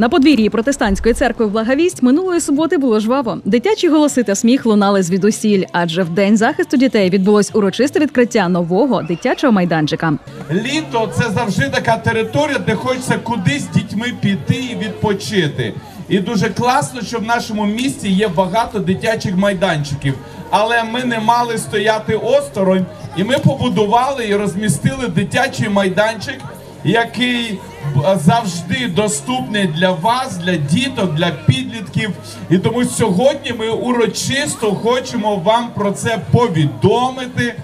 На подвір'ї протестантської церкви Благовість минулої суботи було жваво. Дитячі голоси та сміх лунали звідусіль, адже в день захисту дітей відбулось урочисте відкриття нового дитячого майданчика. Літо це завжди така територія, де хочеться кудись дітьми піти і відпочити. І дуже класно, що в нашому місті є багато дитячих майданчиків. Але ми не мали стояти осторонь, і ми побудували і розмістили дитячий майданчик, який завжди доступний для вас, для діток, для підлітків. І тому сьогодні ми урочисто хочемо вам про це повідомити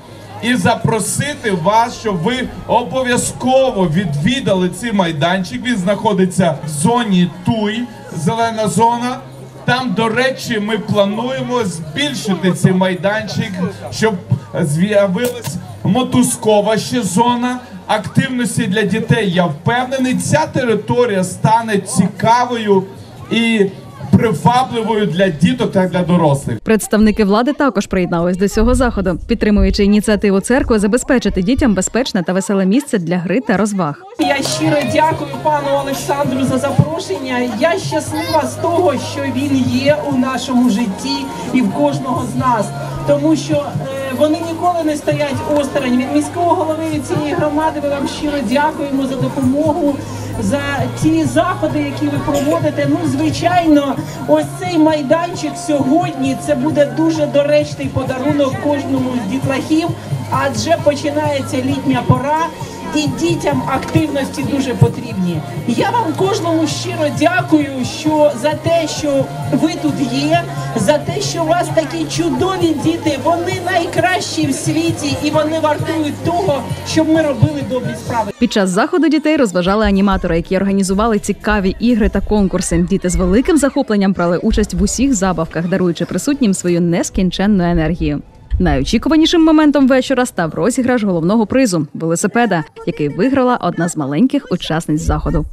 і запросити вас, щоб ви обов'язково відвідали цей майданчик. Він знаходиться в зоні Туй, зелена зона. Там, до речі, ми плануємо збільшити цей майданчик, щоб з'явилась мотузкова ще зона. Активності для дітей я впевнений, ця територія стане цікавою і привабливою для діток та для дорослих. Представники влади також приєднались до цього заходу, підтримуючи ініціативу церкви забезпечити дітям безпечне та веселе місце для гри та розваг. Я щиро дякую пану Олександру за запрошення. Я щаслива з того, що він є у нашому житті і в кожного з нас, тому що е, вони ніколи не стоять осторонь. Від міського голови від цієї громади ми вам щиро дякуємо за допомогу. За ті заходи, які ви проводите, ну звичайно, ось цей майданчик сьогодні це буде дуже доречний подарунок кожному з дітлахів, адже починається літня пора і дітям активності дуже потрібні. Я вам кожному щиро дякую, що за те, що ви тут є, за те, що у вас такі чудові діти. Вони найкращі в світі, і вони вартують того, щоб ми робили добрі справи. Під час заходу дітей розважали аніматори, які організували цікаві ігри та конкурси. Діти з великим захопленням брали участь в усіх забавках, даруючи присутнім свою нескінченну енергію. Найочікуванішим моментом вечора став розіграш головного призу велосипеда, який виграла одна з маленьких учасниць заходу.